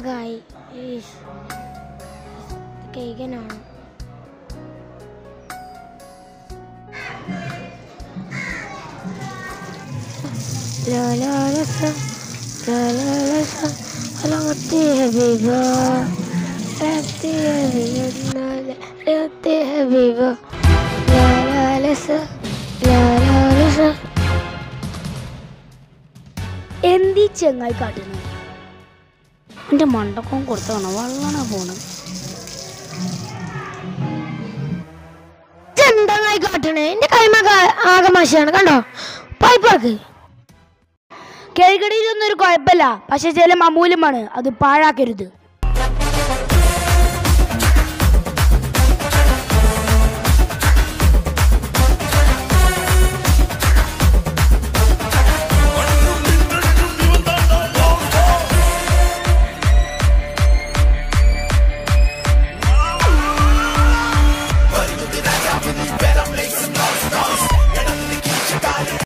That guy is, okay, genau. La la la la la la la la Alamote habiba Alamote habiba Alamote habiba La la la la la la la എന്തി ചെങ്ങായി കാട്ടുന്നു എന്റെ മണ്ടക്കം കൊടുത്താണ് വള്ളണ പോണ് ചെന്തങ്ങായി കാട്ടണേ? എന്റെ കൈമ ആകമാശയാണ് മശയാണ് കണ്ടോ? പൈപ്പാക്ക് കേൾക്കടിയിലൊന്നും ഒരു കുഴപ്പമില്ല. പക്ഷെ ചില അമൂല്യമാണ് അത് പാഴാക്കരുത്.